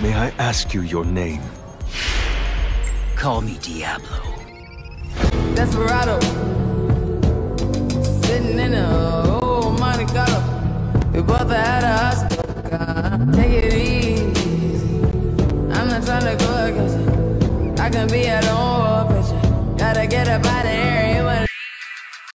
May I ask you your name? Call me Diablo. Desperado. Sitting in a oh my god. We both had a hospital car. Take it easy. I'm not trying to go against you. I can be at home, with you gotta get up out of here.